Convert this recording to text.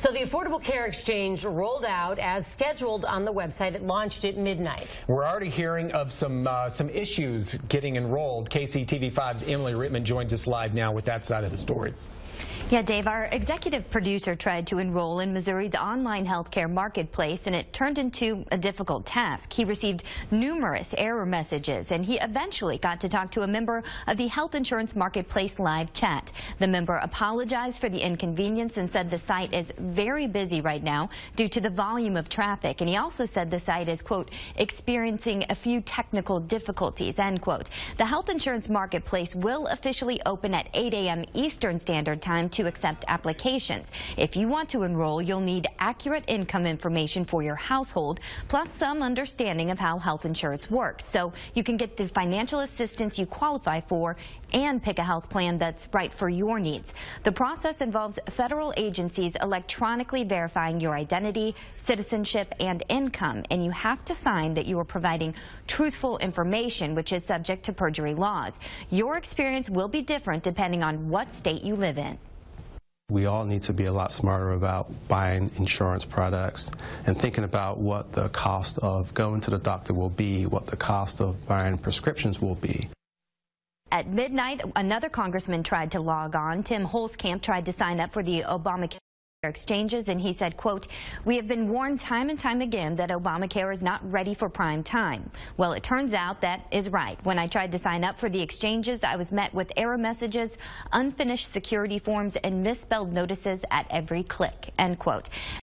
So the Affordable Care Exchange rolled out as scheduled on the website. It launched at midnight. We're already hearing of some uh, some issues getting enrolled. KCTV5's Emily Rittman joins us live now with that side of the story. Yeah, Dave, our executive producer tried to enroll in Missouri's online healthcare marketplace, and it turned into a difficult task. He received numerous error messages, and he eventually got to talk to a member of the Health Insurance Marketplace live chat. The member apologized for the inconvenience and said the site is very busy right now due to the volume of traffic. And he also said the site is, quote, experiencing a few technical difficulties, end quote. The Health Insurance Marketplace will officially open at 8 a.m. Eastern Standard Time to accept applications. If you want to enroll, you'll need accurate income information for your household, plus some understanding of how health insurance works. So you can get the financial assistance you qualify for and pick a health plan that's right for your needs. The process involves federal agencies electronically verifying your identity, citizenship, and income, and you have to sign that you are providing truthful information, which is subject to perjury laws. Your experience will be different depending on what state you live in. We all need to be a lot smarter about buying insurance products and thinking about what the cost of going to the doctor will be, what the cost of buying prescriptions will be. At midnight, another congressman tried to log on. Tim Huelskamp tried to sign up for the Obamacare exchanges and he said quote we have been warned time and time again that Obamacare is not ready for prime time. Well it turns out that is right. When I tried to sign up for the exchanges I was met with error messages unfinished security forms and misspelled notices at every click end quote